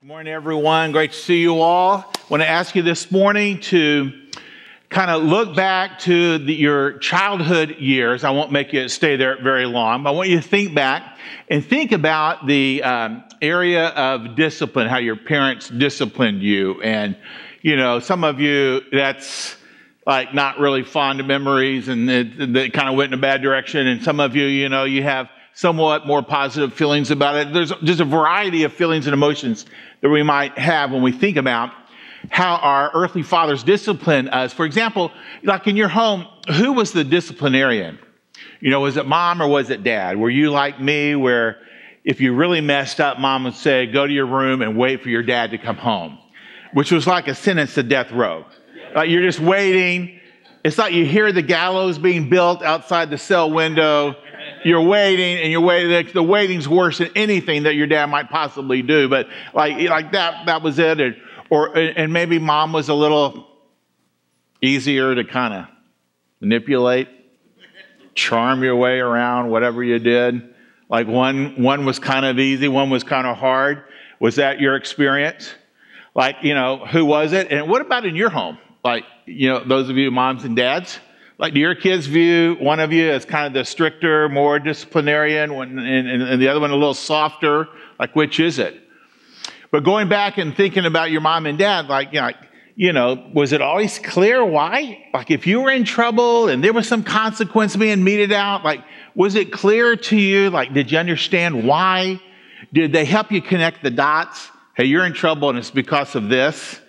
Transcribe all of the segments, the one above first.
Good morning, everyone. Great to see you all. I want to ask you this morning to kind of look back to the, your childhood years. I won't make you stay there very long, but I want you to think back and think about the um, area of discipline, how your parents disciplined you. And, you know, some of you, that's like not really fond of memories and it, it kind of went in a bad direction. And some of you, you know, you have somewhat more positive feelings about it. There's just a variety of feelings and emotions that we might have when we think about how our earthly fathers discipline us. For example, like in your home, who was the disciplinarian? You know, was it mom or was it dad? Were you like me where if you really messed up, mom would say, go to your room and wait for your dad to come home, which was like a sentence to death row. Like you're just waiting. It's like you hear the gallows being built outside the cell window you're waiting and you're waiting. The waiting's worse than anything that your dad might possibly do. But like, like that, that was it. Or, or and maybe mom was a little easier to kind of manipulate, charm your way around, whatever you did. Like one, one was kind of easy, one was kind of hard. Was that your experience? Like, you know, who was it? And what about in your home? Like, you know, those of you moms and dads, like, do your kids view one of you as kind of the stricter, more disciplinarian, and, and, and the other one a little softer? Like, which is it? But going back and thinking about your mom and dad, like, you know, you know, was it always clear why? Like, if you were in trouble and there was some consequence being meted out, like, was it clear to you? Like, did you understand why? Did they help you connect the dots? Hey, you're in trouble and it's because of this.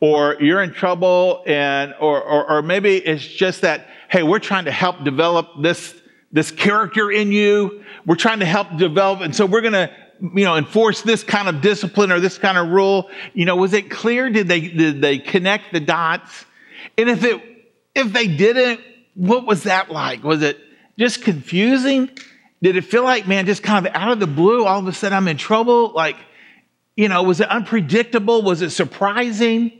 Or you're in trouble and, or, or, or maybe it's just that hey, we're trying to help develop this, this character in you. We're trying to help develop, and so we're going to, you know, enforce this kind of discipline or this kind of rule. You know, was it clear? Did they, did they connect the dots? And if it, if they didn't, what was that like? Was it just confusing? Did it feel like, man, just kind of out of the blue, all of a sudden I'm in trouble? Like, you know, was it unpredictable? Was it surprising?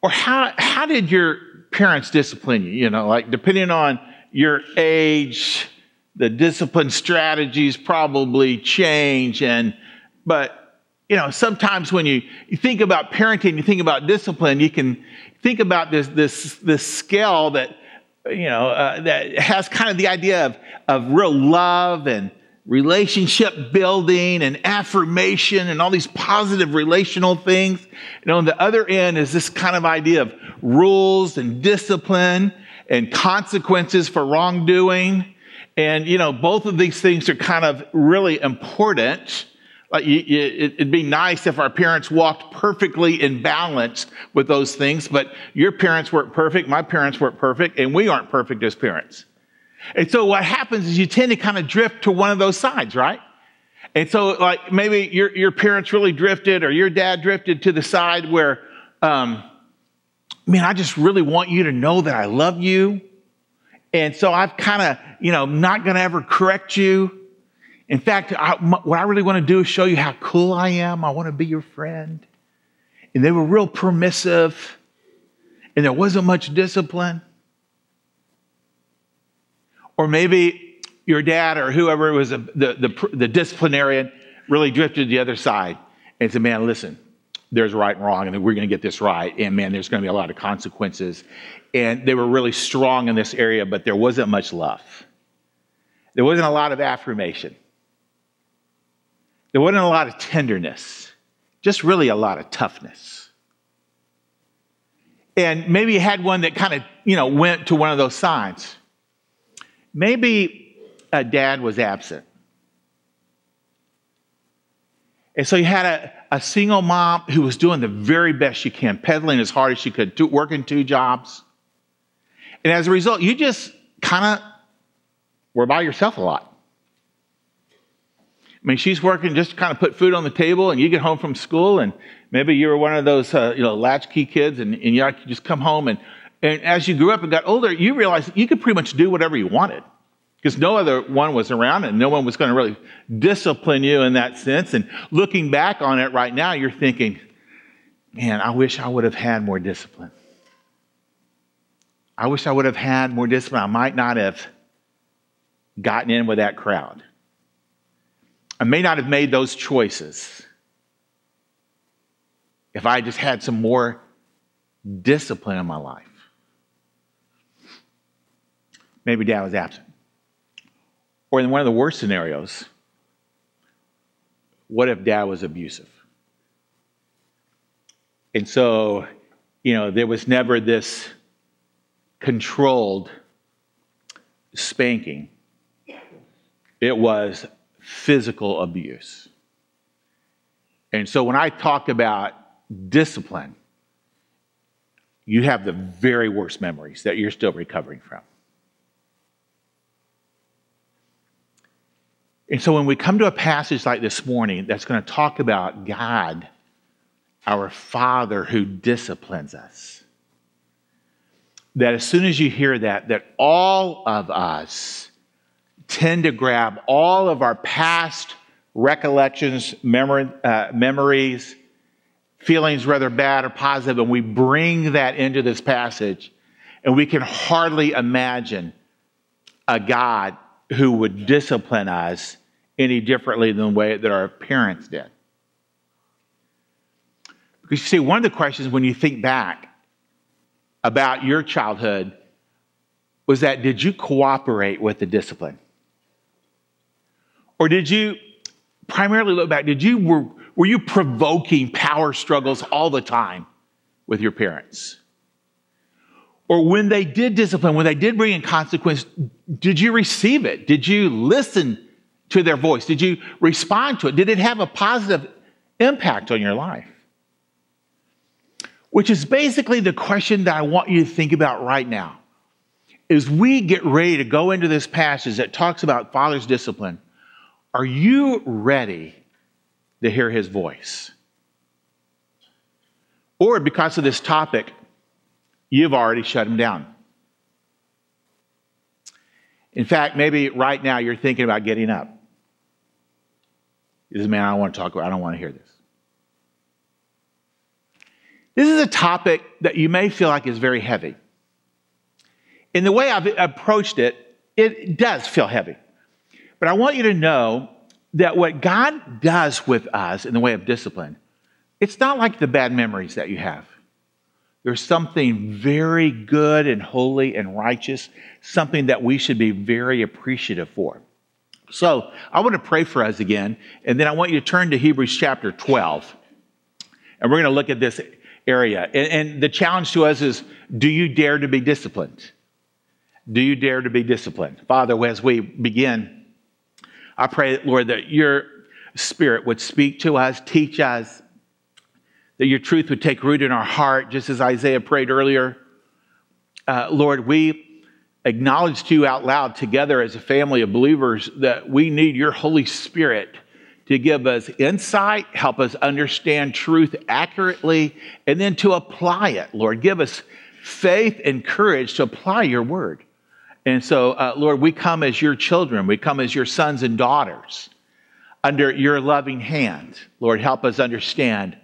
Or how, how did your parents discipline you, you know, like depending on your age, the discipline strategies probably change. And, but, you know, sometimes when you, you think about parenting, you think about discipline, you can think about this, this, this scale that, you know, uh, that has kind of the idea of, of real love and relationship building and affirmation and all these positive relational things. Know, on the other end is this kind of idea of rules and discipline and consequences for wrongdoing. And, you know, both of these things are kind of really important. Like you, you, it'd be nice if our parents walked perfectly in balance with those things, but your parents weren't perfect, my parents weren't perfect, and we aren't perfect as parents. And so what happens is you tend to kind of drift to one of those sides, right? And so, like, maybe your, your parents really drifted or your dad drifted to the side where, um, man, I just really want you to know that I love you. And so I've kind of, you know, not going to ever correct you. In fact, I, what I really want to do is show you how cool I am. I want to be your friend. And they were real permissive, and there wasn't much discipline. Or maybe your dad or whoever was the, the, the disciplinarian really drifted to the other side and said, Man, listen, there's right and wrong, and we're going to get this right. And man, there's going to be a lot of consequences. And they were really strong in this area, but there wasn't much love. There wasn't a lot of affirmation. There wasn't a lot of tenderness, just really a lot of toughness. And maybe you had one that kind of, you know, went to one of those sides. Maybe a dad was absent. And so you had a, a single mom who was doing the very best she can, pedaling as hard as she could, working two jobs. And as a result, you just kind of were by yourself a lot. I mean, she's working just to kind of put food on the table, and you get home from school, and maybe you were one of those, uh, you know, latchkey kids, and, and you just come home and and as you grew up and got older, you realized you could pretty much do whatever you wanted because no other one was around and no one was going to really discipline you in that sense. And looking back on it right now, you're thinking, man, I wish I would have had more discipline. I wish I would have had more discipline. I might not have gotten in with that crowd. I may not have made those choices. if I just had some more discipline in my life. Maybe dad was absent. Or in one of the worst scenarios, what if dad was abusive? And so, you know, there was never this controlled spanking, it was physical abuse. And so when I talk about discipline, you have the very worst memories that you're still recovering from. And so when we come to a passage like this morning that's going to talk about God, our Father who disciplines us, that as soon as you hear that, that all of us tend to grab all of our past recollections, memory, uh, memories, feelings, whether bad or positive, and we bring that into this passage, and we can hardly imagine a God who would discipline us any differently than the way that our parents did. Because you see, one of the questions when you think back about your childhood was that did you cooperate with the discipline? Or did you primarily look back, did you were, were you provoking power struggles all the time with your parents? Or when they did discipline, when they did bring in consequence, did you receive it? Did you listen to their voice? Did you respond to it? Did it have a positive impact on your life? Which is basically the question that I want you to think about right now. As we get ready to go into this passage that talks about father's discipline, are you ready to hear his voice? Or because of this topic, you've already shut him down. In fact, maybe right now you're thinking about getting up. This man, I don't want to talk about, I don't want to hear this. This is a topic that you may feel like is very heavy. In the way I've approached it, it does feel heavy. But I want you to know that what God does with us in the way of discipline, it's not like the bad memories that you have. There's something very good and holy and righteous, something that we should be very appreciative for. So I want to pray for us again, and then I want you to turn to Hebrews chapter 12. And we're going to look at this area. And, and the challenge to us is do you dare to be disciplined? Do you dare to be disciplined? Father, as we begin, I pray, Lord, that your spirit would speak to us, teach us, that your truth would take root in our heart, just as Isaiah prayed earlier. Uh, Lord, we acknowledge to you out loud together as a family of believers that we need your Holy Spirit to give us insight, help us understand truth accurately, and then to apply it, Lord. Give us faith and courage to apply your word. And so, uh, Lord, we come as your children, we come as your sons and daughters under your loving hand. Lord, help us understand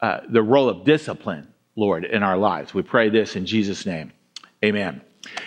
uh, the role of discipline, Lord, in our lives. We pray this in Jesus' name. Amen.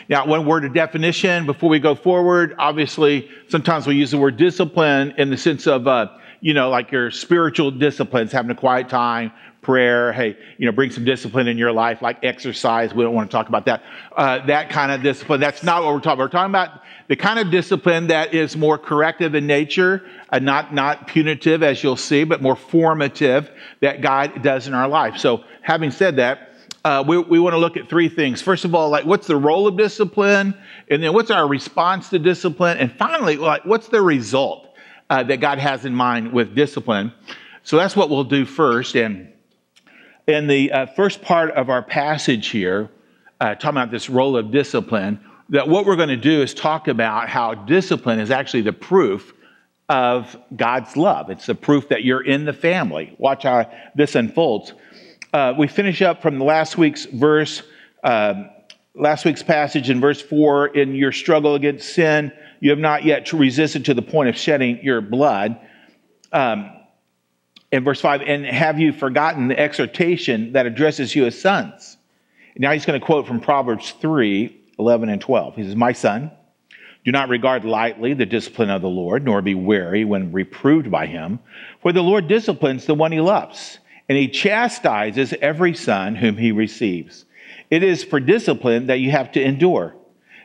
Now, one word of definition before we go forward. Obviously, sometimes we use the word discipline in the sense of, uh, you know, like your spiritual disciplines, having a quiet time, prayer, hey, you know, bring some discipline in your life, like exercise. We don't want to talk about that. Uh, that kind of discipline. That's not what we're talking about. We're talking about the kind of discipline that is more corrective in nature, uh, not, not punitive, as you'll see, but more formative that God does in our life. So, having said that, uh, we, we want to look at three things. First of all, like what's the role of discipline? And then what's our response to discipline? And finally, like what's the result uh, that God has in mind with discipline? So that's what we'll do first. And in the uh, first part of our passage here, uh, talking about this role of discipline, that what we're going to do is talk about how discipline is actually the proof of God's love. It's the proof that you're in the family. Watch how this unfolds. Uh, we finish up from the last week's verse, um, last week's passage in verse 4 in your struggle against sin, you have not yet resisted to the point of shedding your blood. Um, in verse 5, and have you forgotten the exhortation that addresses you as sons? Now he's going to quote from Proverbs 3 11 and 12. He says, My son, do not regard lightly the discipline of the Lord, nor be weary when reproved by him, for the Lord disciplines the one he loves and he chastises every son whom he receives. It is for discipline that you have to endure.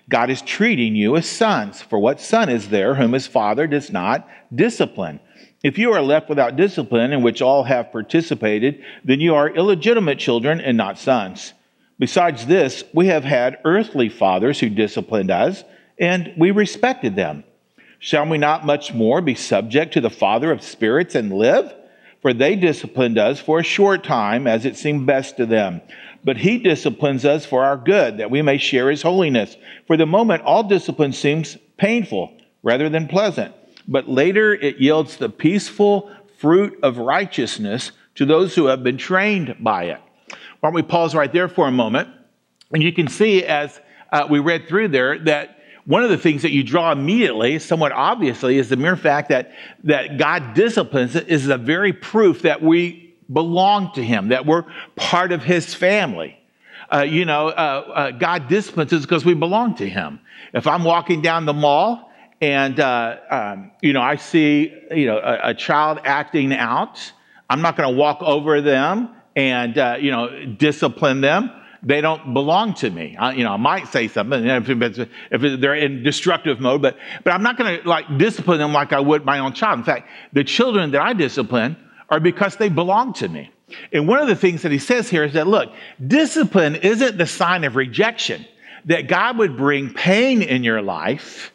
God is treating you as sons. For what son is there whom his father does not discipline? If you are left without discipline, in which all have participated, then you are illegitimate children and not sons. Besides this, we have had earthly fathers who disciplined us, and we respected them. Shall we not much more be subject to the Father of spirits and live? For they disciplined us for a short time, as it seemed best to them. But he disciplines us for our good, that we may share his holiness. For the moment, all discipline seems painful rather than pleasant but later it yields the peaceful fruit of righteousness to those who have been trained by it. Why don't we pause right there for a moment? And you can see as uh, we read through there that one of the things that you draw immediately, somewhat obviously, is the mere fact that, that God disciplines is the very proof that we belong to Him, that we're part of His family. Uh, you know, uh, uh God disciplines us because we belong to Him. If I'm walking down the mall and uh, um, you know I see you know a, a child acting out, I'm not going to walk over them and uh, you know discipline them. They don't belong to me. I, you know, I might say something if, if they're in destructive mode, but but I'm not going to like discipline them like I would my own child. In fact, the children that I discipline because they belong to me. And one of the things that he says here is that look, discipline isn't the sign of rejection. That God would bring pain in your life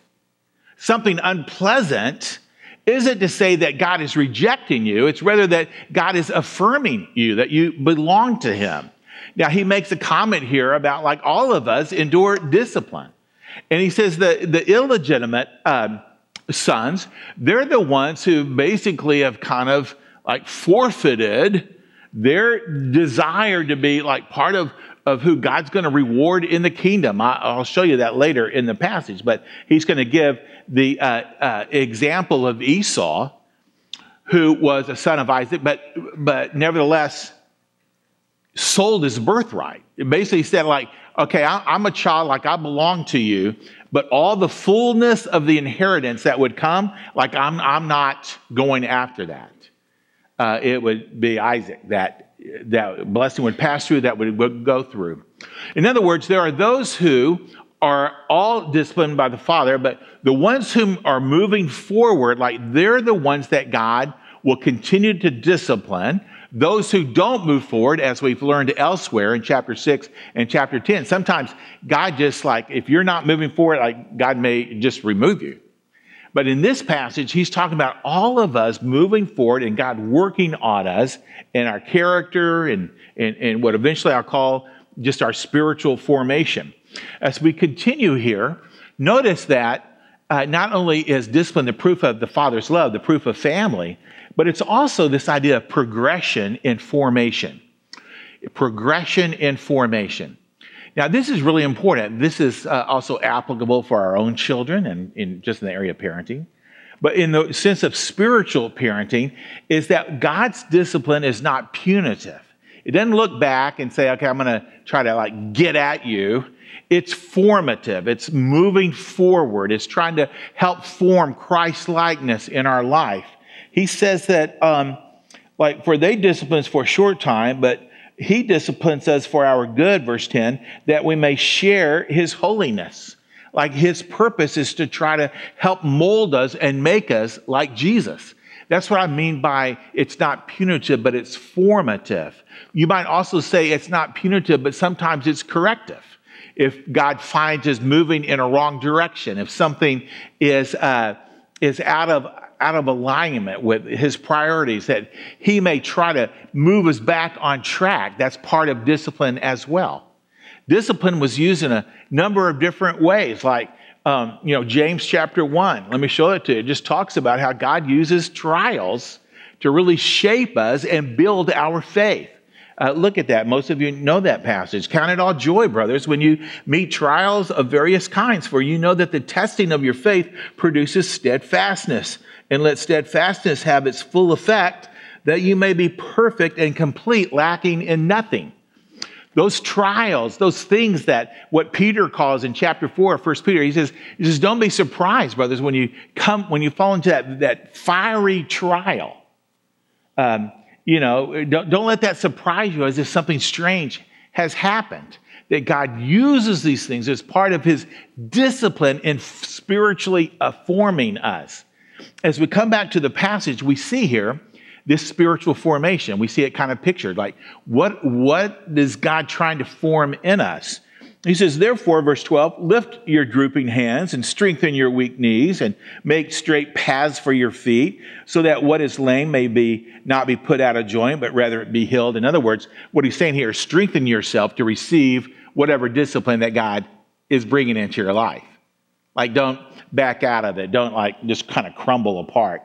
something unpleasant isn't to say that God is rejecting you, it's rather that God is affirming you, that you belong to Him. Now, he makes a comment here about like all of us endure discipline. And he says that the illegitimate um, sons, they're the ones who basically have kind of like forfeited their desire to be like part of of who God's going to reward in the kingdom. I, will show you that later in the passage, but he's going to give the uh, uh, example of Esau, who was a son of Isaac, but, but nevertheless sold his birthright. It basically said, like, okay, I, am a child, like I belong to you, but all the fullness of the inheritance that would come, like I'm, I'm not going after that. Uh, it would be Isaac that that blessing would pass through, that would, would go through. In other words, there are those who are all disciplined by the Father, but the ones who are moving forward, like they're the ones that God will continue to discipline. Those who don't move forward, as we've learned elsewhere in chapter 6 and chapter 10, sometimes God just like, if you're not moving forward, like God may just remove you. But in this passage, he's talking about all of us moving forward and God working on us and our character and, and, and what eventually I'll call just our spiritual formation. As we continue here, notice that uh, not only is discipline the proof of the Father's love, the proof of family, but it's also this idea of progression in formation. Progression in formation. Now, this is really important. This is uh, also applicable for our own children and in just in the area of parenting. But in the sense of spiritual parenting, is that God's discipline is not punitive. It doesn't look back and say, okay, I'm going to try to like get at you. It's formative. It's moving forward. It's trying to help form Christ likeness in our life. He says that, um, like, for they disciplines for a short time, but he disciplines us for our good, verse 10, that we may share his holiness. Like his purpose is to try to help mold us and make us like Jesus. That's what I mean by it's not punitive, but it's formative. You might also say it's not punitive, but sometimes it's corrective. If God finds us moving in a wrong direction, if something is, uh, is out of out of alignment with his priorities, that he may try to move us back on track. That's part of discipline as well. Discipline was used in a number of different ways, like um, you know James chapter one. Let me show it to you. It just talks about how God uses trials to really shape us and build our faith. Uh, look at that. Most of you know that passage. Count it all joy, brothers, when you meet trials of various kinds, for you know that the testing of your faith produces steadfastness and let steadfastness have its full effect, that you may be perfect and complete, lacking in nothing. Those trials, those things that what Peter calls in chapter 4 of 1 Peter, he says, he says, Don't be surprised, brothers, when you come, when you fall into that, that fiery trial. Um, you know, don't, don't let that surprise you as if something strange has happened. That God uses these things as part of his discipline in spiritually forming us. As we come back to the passage, we see here this spiritual formation. We see it kind of pictured like what, what is God trying to form in us? He says, therefore, verse 12, lift your drooping hands and strengthen your weak knees and make straight paths for your feet so that what is lame may be not be put out of joint, but rather be healed. In other words, what he's saying here is strengthen yourself to receive whatever discipline that God is bringing into your life. Like, don't back out of it. Don't like just kind of crumble apart.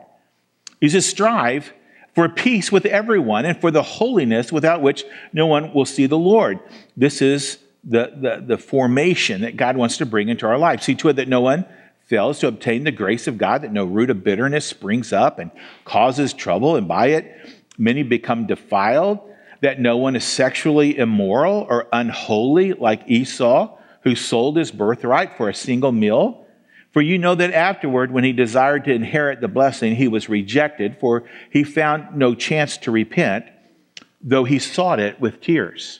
He says, strive for peace with everyone and for the holiness without which no one will see the Lord. This is the, the, the formation that God wants to bring into our life. See to it that no one fails to obtain the grace of God, that no root of bitterness springs up and causes trouble, and by it many become defiled, that no one is sexually immoral or unholy like Esau, who sold his birthright for a single meal. For you know that afterward, when he desired to inherit the blessing, he was rejected, for he found no chance to repent, though he sought it with tears.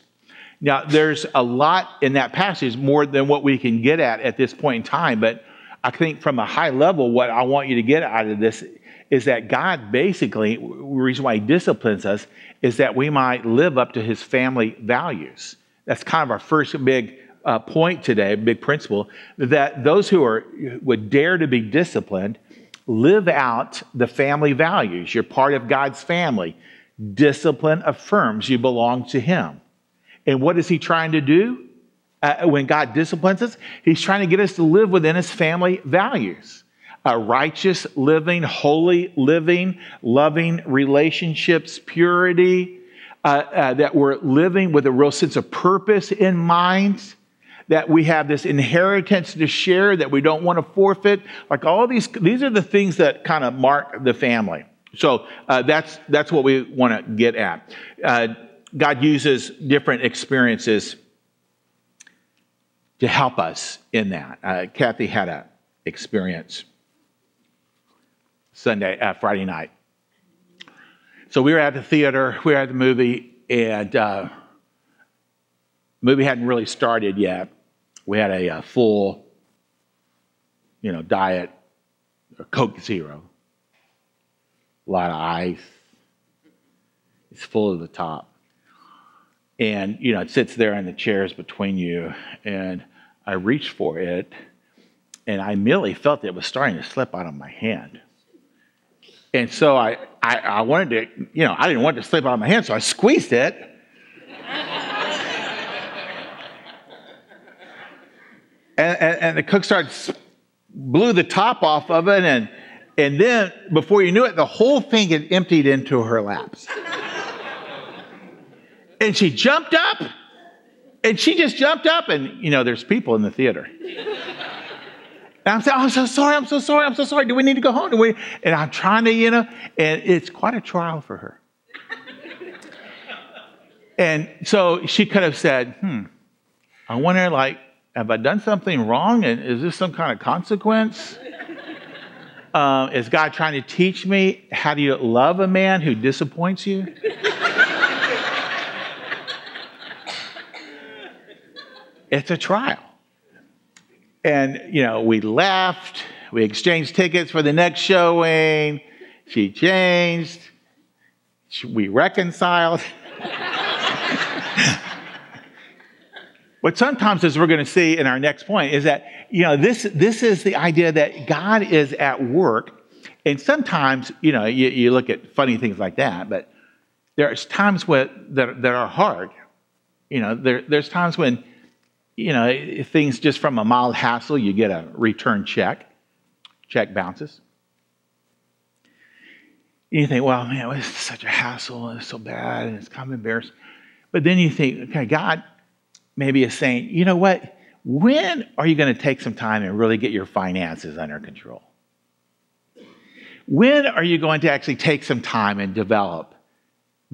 Now, there's a lot in that passage, more than what we can get at at this point in time, but I think from a high level, what I want you to get out of this is that God basically, the reason why He disciplines us is that we might live up to His family values. That's kind of our first big uh, point today, big principle, that those who are would dare to be disciplined live out the family values. You're part of God's family. Discipline affirms you belong to Him. And what is he trying to do uh, when God disciplines us? He's trying to get us to live within his family values. A righteous living, holy living, loving relationships, purity, uh, uh, that we're living with a real sense of purpose in mind, that we have this inheritance to share that we don't want to forfeit. Like all these, these are the things that kind of mark the family. So uh, that's that's what we want to get at. Uh, God uses different experiences to help us in that. Uh, Kathy had an experience Sunday, uh, Friday night. So we were at the theater, we were at the movie, and uh, movie hadn't really started yet. We had a, a uh, full, you know, diet, Coke Zero, a lot of ice. It's full to the top and you know it sits there in the chairs between you. And i reached for it and i immediately felt it was starting to slip out of my hand. And so i i, I wanted to you know i didn't want it to slip out of my hand so i squeezed it. And, and, and the Coke started blew the top off of it and and then before you knew it the whole thing had emptied into her laps and she jumped up. And she just jumped up, and you know, there's people in the theater. And I'm saying, oh, I'm so sorry, I'm so sorry, I'm so sorry. Do we need to go home? Do we? And I'm trying to, you know, and it's quite a trial for her. and so she could have said, hmm, I wonder, like, have I done something wrong? And is this some kind of consequence? Uh, is God trying to teach me how do you love a man who disappoints you? It's a trial. And, you know, we left, we exchanged tickets for the next showing, she changed, we reconciled. but sometimes, as we're going to see in our next point, is that, you know, this, this is the idea that God is at work. And sometimes, you know, you, you look at funny things like that, but there's times where, that, that are hard. You know, there, there's times when you know, things just from a mild hassle, you get a return check, check bounces. You think, well, man, it's such a hassle and it's so bad and it's kind of embarrassing. But then you think, okay, God maybe is saying, you know what? When are you going to take some time and really get your finances under control? When are you going to actually take some time and develop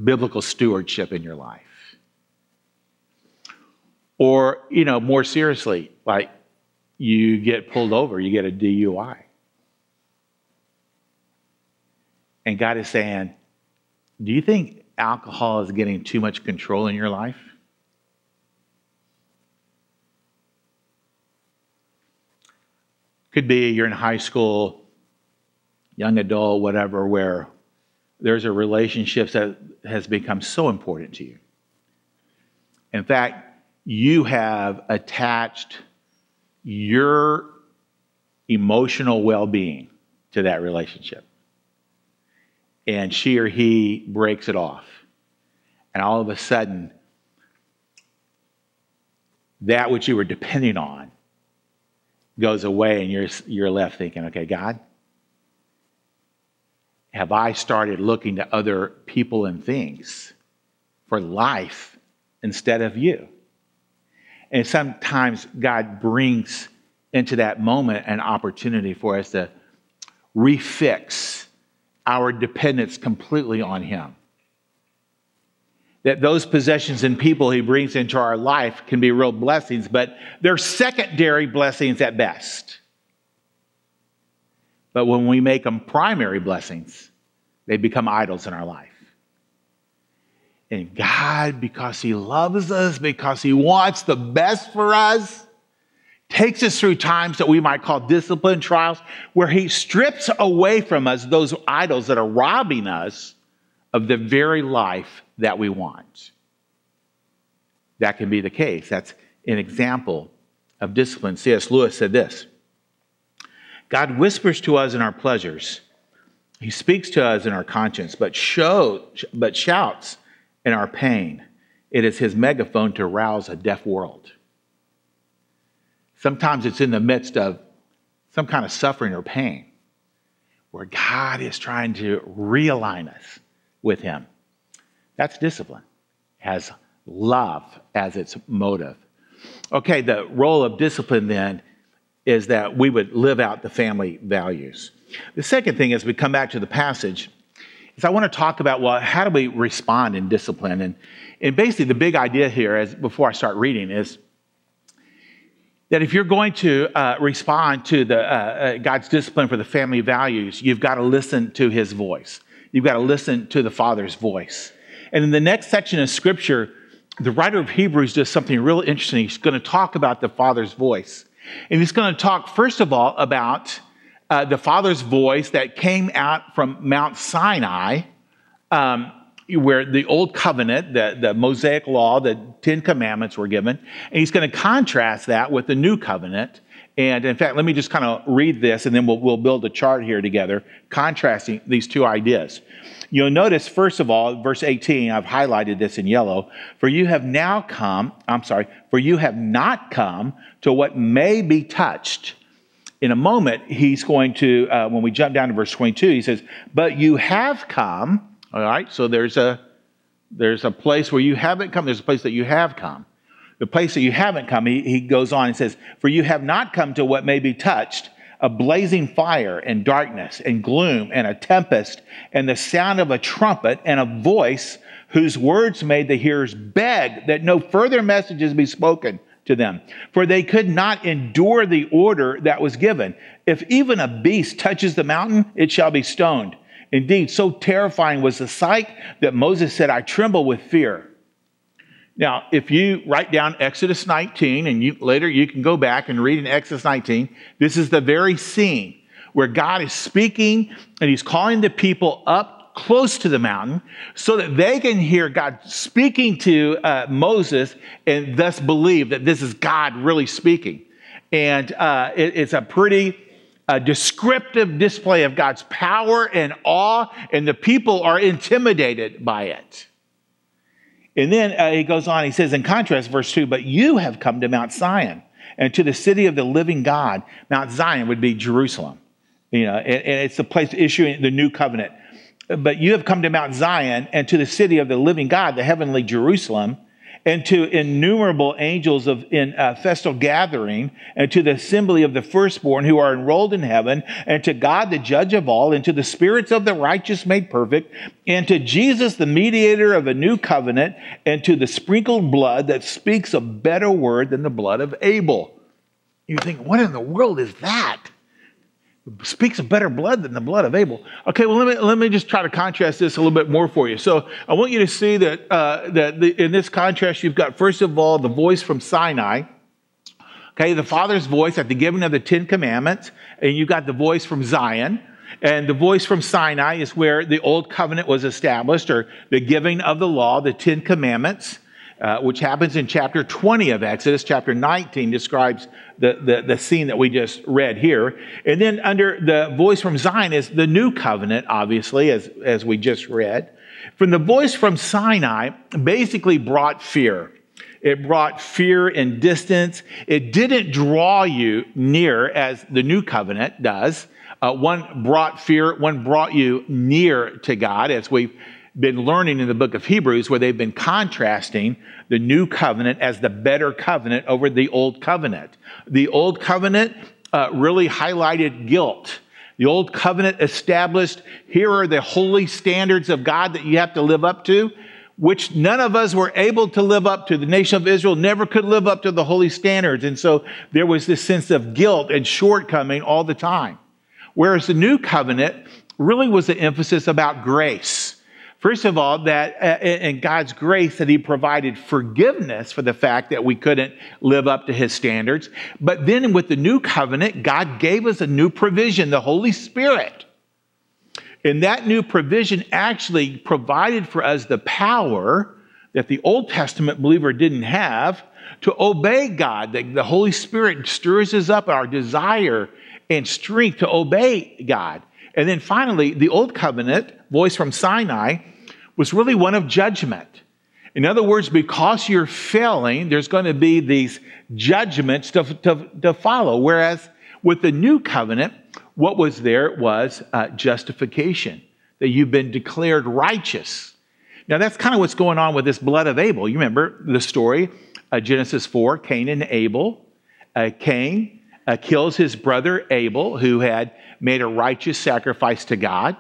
biblical stewardship in your life? Or, you know, more seriously, like you get pulled over, you get a DUI. And God is saying, Do you think alcohol is getting too much control in your life? Could be you're in high school, young adult, whatever, where there's a relationship that has become so important to you. In fact, you have attached your emotional well being to that relationship. And she or he breaks it off. And all of a sudden, that which you were depending on goes away, and you're, you're left thinking, okay, God, have I started looking to other people and things for life instead of you? And sometimes God brings into that moment an opportunity for us to refix our dependence completely on Him. That those possessions and people He brings into our life can be real blessings, but they're secondary blessings at best. But when we make them primary blessings, they become idols in our life. And God, because He loves us, because He wants the best for us, takes us through times that we might call discipline trials, where He strips away from us those idols that are robbing us of the very life that we want. That can be the case. That's an example of discipline. C.S. Lewis said this God whispers to us in our pleasures. He speaks to us in our conscience, but show, but shouts in our pain. It is his megaphone to rouse a deaf world. Sometimes it's in the midst of some kind of suffering or pain where God is trying to realign us with him. That's discipline, has love as its motive. Okay, the role of discipline then is that we would live out the family values. The second thing as we come back to the passage I want to talk about, well, how do we respond in discipline? And, and basically, the big idea here, before I start reading, is that if you're going to uh, respond to the, uh, uh, God's discipline for the family values, you've got to listen to his voice. You've got to listen to the Father's voice. And in the next section of Scripture, the writer of Hebrews does something really interesting. He's going to talk about the Father's voice. And he's going to talk, first of all, about uh, the Father's voice that came out from Mount Sinai, um, where the Old Covenant, the, the Mosaic Law, the Ten Commandments were given. And he's going to contrast that with the New Covenant. And in fact, let me just kind of read this and then we'll, we'll build a chart here together, contrasting these two ideas. You'll notice, first of all, verse 18, I've highlighted this in yellow. For you have now come, I'm sorry, for you have not come to what may be touched in a moment, he's going to, uh, when we jump down to verse 22, he says, But you have come. All right, so there's a there's a place where you haven't come, there's a place that you have come. The place that you haven't come, he, he goes on and says, For you have not come to what may be touched, a blazing fire and darkness and gloom and a tempest and the sound of a trumpet and a voice whose words made the hearers beg that no further messages be spoken to them, for they could not endure the order that was given. If even a beast touches the mountain, it shall be stoned. Indeed, so terrifying was the sight that Moses said, I tremble with fear. Now, if you write down Exodus 19, and you, later you can go back and read in Exodus 19, this is the very scene where God is speaking and he's calling the people up close to the mountain so that they can hear God speaking to uh, Moses and thus believe that this is God really speaking. And uh, it, it's a pretty uh, descriptive display of God's power and awe, and the people are intimidated by it. And then uh, he goes on, he says, in contrast, verse 2, but you have come to Mount Zion and to the city of the living God. Mount Zion would be Jerusalem. You know, and, and it's the place issuing the new covenant but you have come to Mount Zion and to the city of the living God, the heavenly Jerusalem, and to innumerable angels of in uh, festal gathering, and to the assembly of the firstborn who are enrolled in heaven, and to God the judge of all, and to the spirits of the righteous made perfect, and to Jesus the mediator of a new covenant, and to the sprinkled blood that speaks a better word than the blood of Abel. You think, what in the world is that? Speaks of better blood than the blood of Abel. Okay, well, let me, let me just try to contrast this a little bit more for you. So I want you to see that, uh, that the, in this contrast, you've got, first of all, the voice from Sinai. Okay, the Father's voice at the giving of the Ten Commandments, and you got the voice from Zion. And the voice from Sinai is where the Old Covenant was established, or the giving of the law, the Ten Commandments. Uh, which happens in chapter 20 of Exodus. Chapter 19 describes the, the, the, scene that we just read here. And then under the voice from Zion is the new covenant, obviously, as, as we just read. From the voice from Sinai basically brought fear. It brought fear and distance. It didn't draw you near as the new covenant does. Uh, one brought fear, one brought you near to God, as we've been learning in the book of Hebrews, where they've been contrasting the new covenant as the better covenant over the old covenant. The old covenant uh, really highlighted guilt. The old covenant established here are the holy standards of God that you have to live up to, which none of us were able to live up to. The nation of Israel never could live up to the holy standards. And so there was this sense of guilt and shortcoming all the time. Whereas the new covenant really was the emphasis about grace First of all, that uh, in God's grace that He provided forgiveness for the fact that we couldn't live up to His standards. But then with the new covenant, God gave us a new provision, the Holy Spirit. And that new provision actually provided for us the power that the Old Testament believer didn't have to obey God. The Holy Spirit stirs us up our desire and strength to obey God. And then finally, the Old Covenant, voice from Sinai, was really one of judgment. In other words, because you're failing, there's going to be these judgments to, to, to follow. Whereas with the new covenant, what was there was uh, justification, that you've been declared righteous. Now, that's kind of what's going on with this blood of Abel. You remember the story, uh, Genesis 4, Cain and Abel. Uh, Cain uh, kills his brother Abel, who had made a righteous sacrifice to God.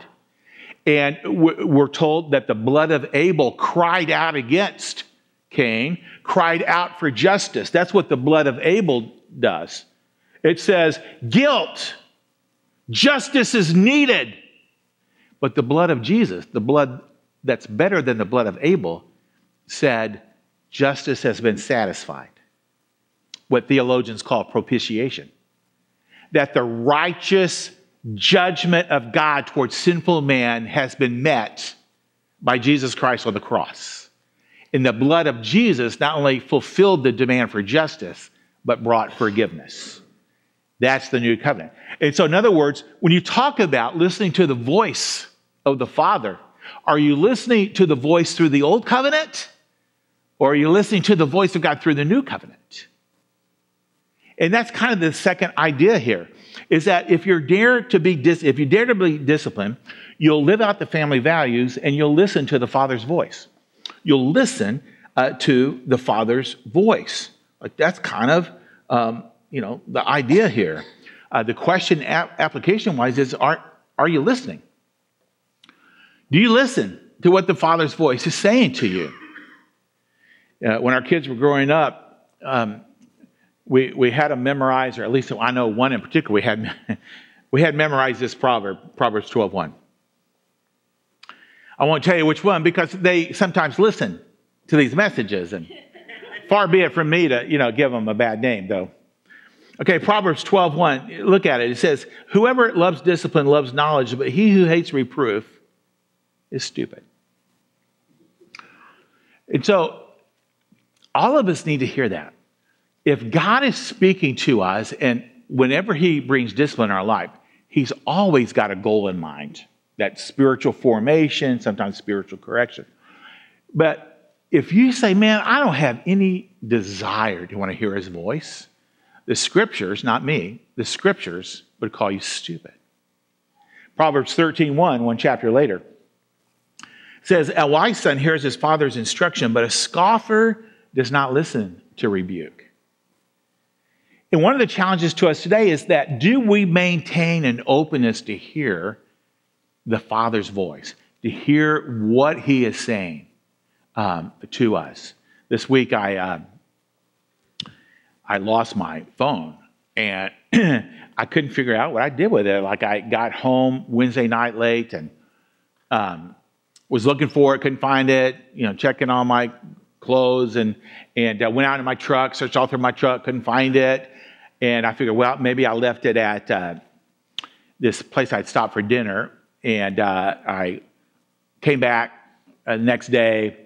And we're told that the blood of Abel cried out against Cain, cried out for justice. That's what the blood of Abel does. It says, guilt, justice is needed. But the blood of Jesus, the blood that's better than the blood of Abel, said, justice has been satisfied. What theologians call propitiation. That the righteous judgment of God towards sinful man has been met by Jesus Christ on the cross. And the blood of Jesus not only fulfilled the demand for justice, but brought forgiveness. That's the new covenant. And so, in other words, when you talk about listening to the voice of the Father, are you listening to the voice through the old covenant? Or are you listening to the voice of God through the new covenant? And that's kind of the second idea here is that if you're dare to be dis- if you dare to be disciplined, you'll live out the family values and you'll listen to the father's voice. You'll listen uh, to the father's voice. Like that's kind of um, you know the idea here. Uh, the question ap- application wise is are are you listening? Do you listen to what the father's voice is saying to you? Uh, when our kids were growing up, um, we, we had to memorize, or at least I know one in particular, we had, we had memorized this proverb, Proverbs 12.1. I won't tell you which one because they sometimes listen to these messages, and far be it from me to, you know, give them a bad name, though. Okay, Proverbs 12.1, look at it. It says, Whoever loves discipline loves knowledge, but he who hates reproof is stupid. And so, all of us need to hear that if God is speaking to us, and whenever He brings discipline in our life, He's always got a goal in mind that spiritual formation, sometimes spiritual correction. But if you say, man, I don't have any desire to want to hear His voice, the scriptures, not me, the scriptures would call you stupid. Proverbs 13, 1, one chapter later, says, A wise son hears his father's instruction, but a scoffer does not listen to rebuke. And one of the challenges to us today is that do we maintain an openness to hear the Father's voice, to hear what He is saying um, to us? This week I, uh, I lost my phone, and I couldn't figure out what I did with it. Like I got home Wednesday night late and um, was looking for it, couldn't find it. You know, checking all my clothes and and uh, went out in my truck, searched all through my truck, couldn't find it. And I figured, well, maybe I left it at uh, this place I'd stopped for dinner. And uh, I came back uh, the next day,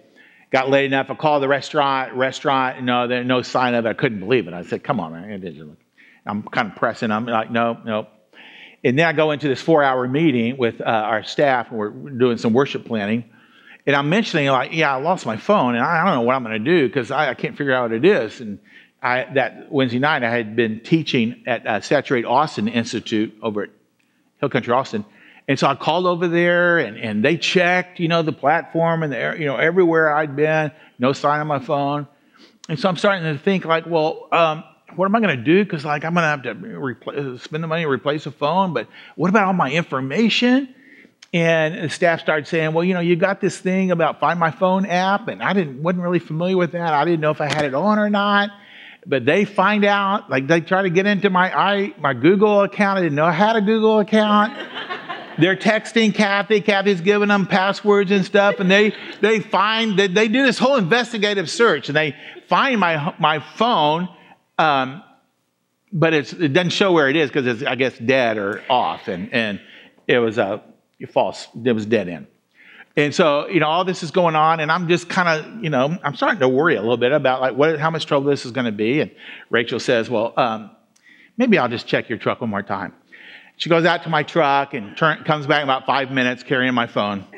got late enough. I called the restaurant, restaurant, no, there's no sign of it. I couldn't believe it. I said, come on, man. I'm kind of pressing. I'm like, no, no. And then I go into this four hour meeting with uh, our staff, and we're doing some worship planning. And I'm mentioning, like, yeah, I lost my phone, and I, I don't know what I'm going to do because I, I, can't figure out what it is. And I, that Wednesday night, I had been teaching at uh, Saturate Austin Institute over at Hill Country Austin. And so I called over there and, and they checked, you know, the platform and the, you know, everywhere I'd been, no sign on my phone. And so I'm starting to think like, well, um, what am I going to do? Because like I'm going to have to repl- spend the money to replace a phone, but what about all my information? And the staff started saying, well, you know, you got this thing about Find My Phone app, and I didn't wasn't really familiar with that. I didn't know if I had it on or not. But they find out, like they try to get into my I, my Google account. I didn't know I had a Google account. They're texting Kathy. Kathy's giving them passwords and stuff, and they they find that they do this whole investigative search, and they find my my phone, um, but it doesn't show where it is because it's I guess dead or off, and and it was a false. It was dead end. And so, you know, all this is going on, and I'm just kind of, you know, I'm starting to worry a little bit about like what, how much trouble this is going to be. And Rachel says, "Well, um, maybe I'll just check your truck one more time." She goes out to my truck and turn, comes back in about five minutes carrying my phone.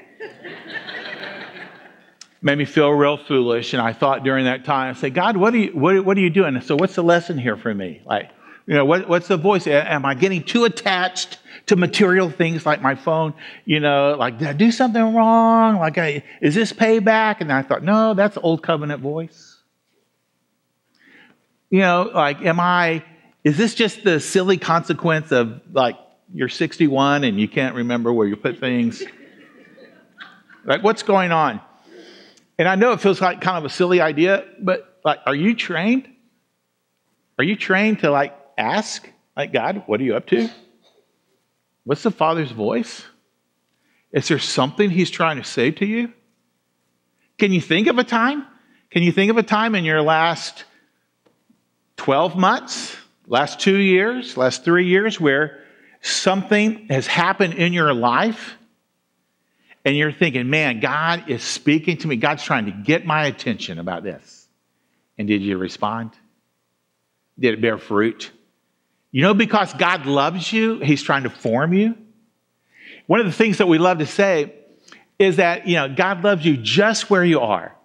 Made me feel real foolish, and I thought during that time, I said, "God, what are you, what, what are you doing?" So, what's the lesson here for me? Like, you know, what, what's the voice? Am I getting too attached to material things like my phone? You know, like, did I do something wrong? Like, I, is this payback? And I thought, no, that's old covenant voice. You know, like, am I, is this just the silly consequence of like you're 61 and you can't remember where you put things? like, what's going on? And I know it feels like kind of a silly idea, but like, are you trained? Are you trained to like ask, like, God, what are you up to? What's the Father's voice? Is there something He's trying to say to you? Can you think of a time? Can you think of a time in your last 12 months, last two years, last three years where something has happened in your life and you're thinking, man, God is speaking to me. God's trying to get my attention about this. And did you respond? Did it bear fruit? You know, because God loves you, He's trying to form you. One of the things that we love to say is that, you know, God loves you just where you are.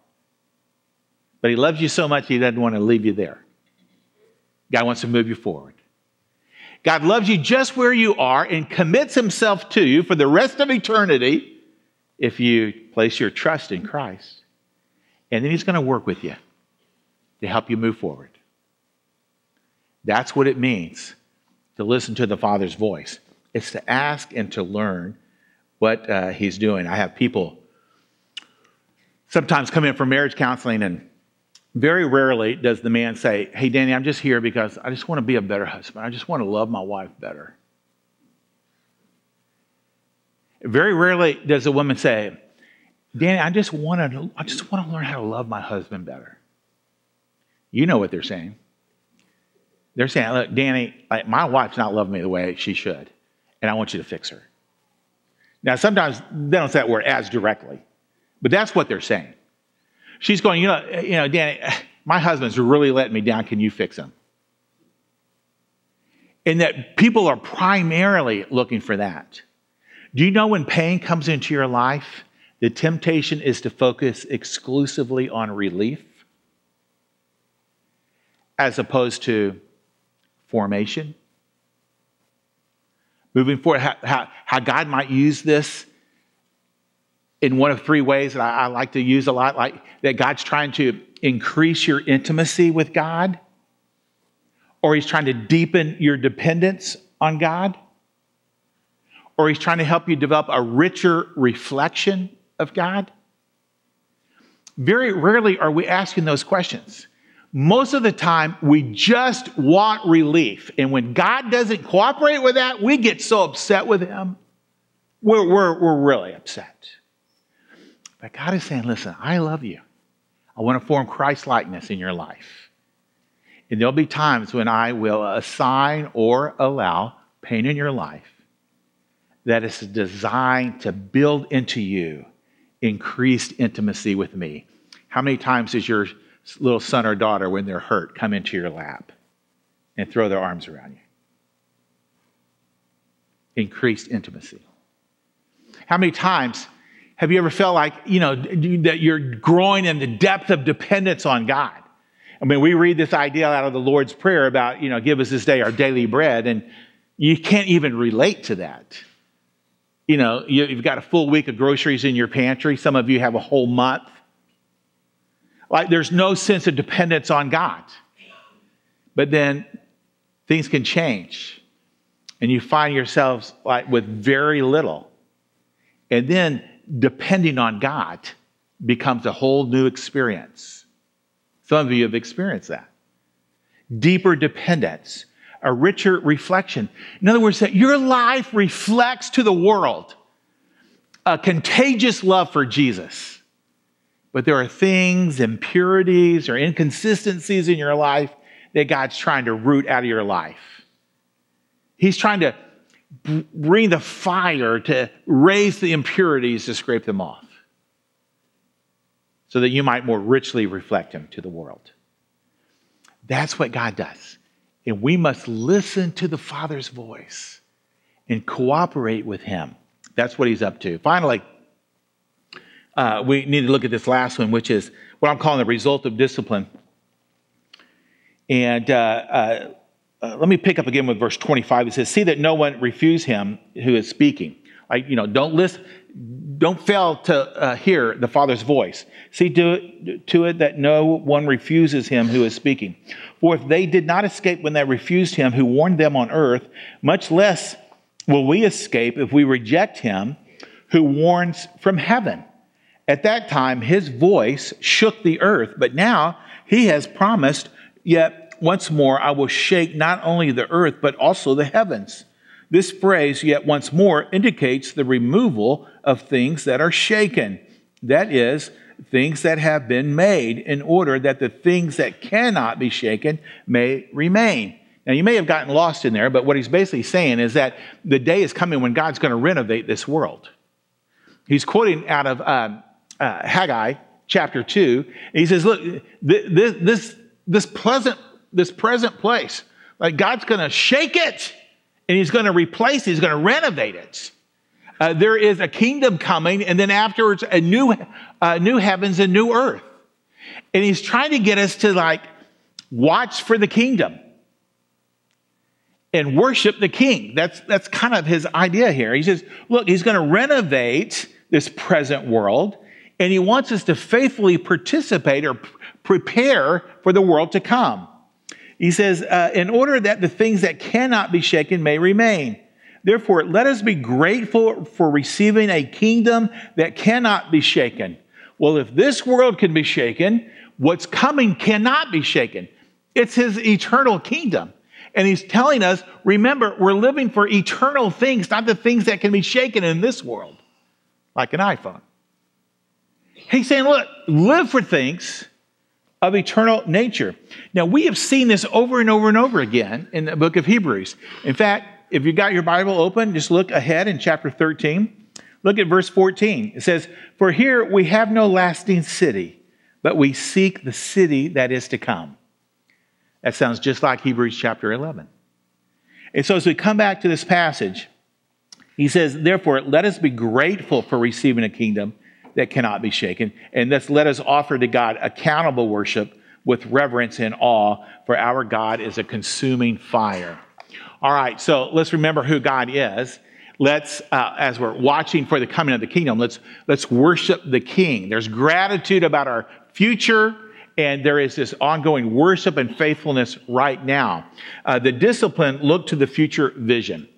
But He loves you so much, He doesn't want to leave you there. God wants to move you forward. God loves you just where you are and commits Himself to you for the rest of eternity if you place your trust in Christ. And then He's going to work with you to help you move forward. That's what it means to listen to the Father's voice. It's to ask and to learn what uh, He's doing. I have people sometimes come in for marriage counseling, and very rarely does the man say, Hey, Danny, I'm just here because I just want to be a better husband. I just want to love my wife better. Very rarely does a woman say, Danny, I just want to, I just want to learn how to love my husband better. You know what they're saying. They're saying, look, Danny, my wife's not loving me the way she should, and I want you to fix her. Now, sometimes they don't say that word as directly, but that's what they're saying. She's going, you know, you know, Danny, my husband's really letting me down. Can you fix him? And that people are primarily looking for that. Do you know when pain comes into your life, the temptation is to focus exclusively on relief as opposed to formation. Moving forward, how, how, how, God might use this in one of three ways that I, I like to use a lot, like that God's trying to increase your intimacy with God, or He's trying to deepen your dependence on God, or He's trying to help you develop a richer reflection of God. Very rarely are we asking those questions. Most of the time we just want relief. And when God doesn't cooperate with that, we get so upset with Him. We're, we're, we're really upset. But God is saying, listen, I love you. I want to form Christ likeness in your life. And there'll be times when I will assign or allow pain in your life that is designed to build into you increased intimacy with me. How many times does your little son or daughter, when they're hurt, come into your lap and throw their arms around you? Increased intimacy. How many times have you ever felt like, you know, that you're growing in the depth of dependence on God? I mean, we read this idea out of the Lord's Prayer about, you know, give us this day our daily bread, and you can't even relate to that. You know, you've got a full week of groceries in your pantry. Some of you have a whole month. Like, there's no sense of dependence on God. But then things can change, and you find yourselves like with very little. And then depending on God becomes a whole new experience. Some of you have experienced that. Deeper dependence, a richer reflection. In other words, that your life reflects to the world a contagious love for Jesus. But there are things, impurities, or inconsistencies in your life that God's trying to root out of your life. He's trying to bring the fire to raise the impurities to scrape them off so that you might more richly reflect Him to the world. That's what God does. And we must listen to the Father's voice and cooperate with Him. That's what He's up to. Finally, uh, we need to look at this last one, which is what I'm calling the result of discipline. And uh, uh, uh, let me pick up again with verse 25. It says, See that no one refuse him who is speaking. Like, you know, don't listen, don't fail to uh, hear the Father's voice. See to it, to it that no one refuses him who is speaking. For if they did not escape when they refused him who warned them on earth, much less will we escape if we reject him who warns from heaven. At that time, his voice shook the earth, but now he has promised, yet once more, I will shake not only the earth, but also the heavens. This phrase, yet once more, indicates the removal of things that are shaken. That is, things that have been made, in order that the things that cannot be shaken may remain. Now, you may have gotten lost in there, but what he's basically saying is that the day is coming when God's going to renovate this world. He's quoting out of uh, uh, Haggai chapter 2. he says, Look, this, this, this pleasant this present place. Like God's going to shake it and he's going to replace it, he's going to renovate it. Uh, there is a kingdom coming, and then afterwards, a new, uh, new heavens and new earth. And he's trying to get us to like watch for the kingdom and worship the king. That's, that's kind of his idea here. He says, look, he's going to renovate this present world, and he wants us to faithfully participate or prepare for the world to come. He says, uh, in order that the things that cannot be shaken may remain. Therefore, let us be grateful for receiving a kingdom that cannot be shaken. Well, if this world can be shaken, what's coming cannot be shaken. It's his eternal kingdom. And he's telling us, remember, we're living for eternal things, not the things that can be shaken in this world, like an iPhone. He's saying, look, live for things of eternal nature. Now, we have seen this over and over and over again in the book of Hebrews. In fact, if you got your Bible open, just look ahead in chapter 13. Look at verse 14. It says, For here we have no lasting city, but we seek the city that is to come. That sounds just like Hebrews chapter 11. And so, as we come back to this passage, he says, Therefore, let us be grateful for receiving a kingdom that cannot be shaken. And thus let us offer to God accountable worship with reverence and awe, for our God is a consuming fire. All right, so let's remember who God is. Let's, uh, as we're watching for the coming of the kingdom, let's, let's worship the King. There's gratitude about our future, and there is this ongoing worship and faithfulness right now. Uh, the discipline look to the future vision.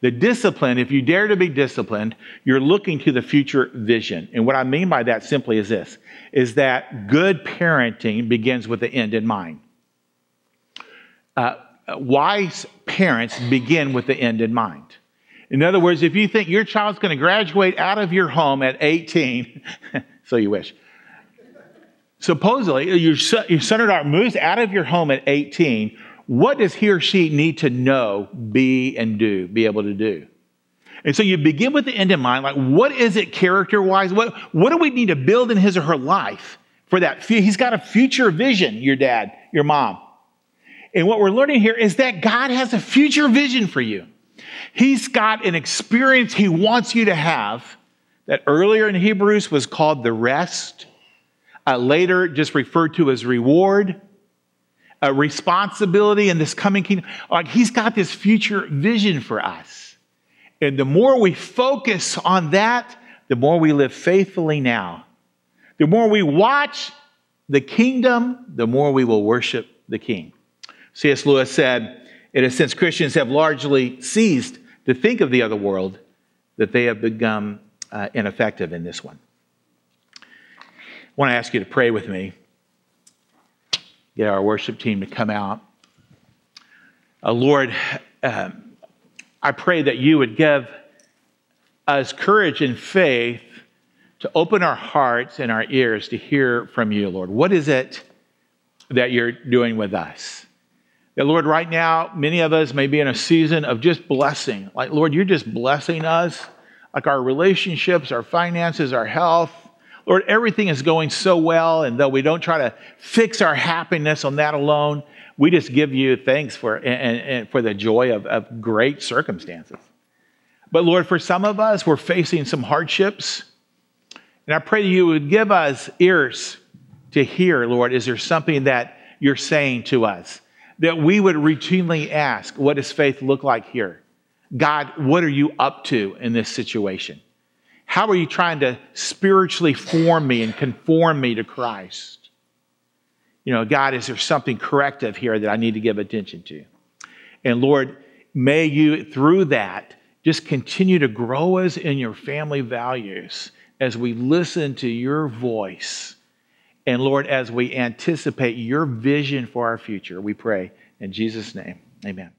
The discipline, if you dare to be disciplined, you're looking to the future vision. And what I mean by that simply is this is that good parenting begins with the end in mind. Uh, wise parents begin with the end in mind. In other words, if you think your child's going to graduate out of your home at 18, so you wish. Supposedly, your son, your son or daughter moves out of your home at 18 what does he or she need to know, be, and do, be able to do? And so you begin with the end in mind, like what is it character wise? What, what do we need to build in his or her life for that? He's got a future vision, your dad, your mom. And what we're learning here is that God has a future vision for you. He's got an experience he wants you to have that earlier in Hebrews was called the rest, uh, later just referred to as reward a responsibility in this coming kingdom. Like he's got this future vision for us. And the more we focus on that, the more we live faithfully now. The more we watch the kingdom, the more we will worship the king. C.S. Lewis said, It is since Christians have largely ceased to think of the other world that they have become uh, ineffective in this one. I want to ask you to pray with me get our worship team to come out. Uh, Lord, uh, I pray that you would give us courage and faith to open our hearts and our ears to hear from you, Lord. What is it that you're doing with us? That, Lord, right now, many of us may be in a season of just blessing. Like, Lord, you're just blessing us, like our relationships, our finances, our health, Lord, everything is going so well, and though we don't try to fix our happiness on that alone, we just give you thanks for, and, and for the joy of, of great circumstances. But Lord, for some of us, we're facing some hardships. And I pray that you would give us ears to hear, Lord. Is there something that you're saying to us? That we would routinely ask, what does faith look like here? God, what are you up to in this situation? How are you trying to spiritually form me and conform me to Christ? You know, God, is there something corrective here that I need to give attention to? And Lord, may you, through that, just continue to grow us in your family values as we listen to your voice. And Lord, as we anticipate your vision for our future, we pray in Jesus' name. Amen.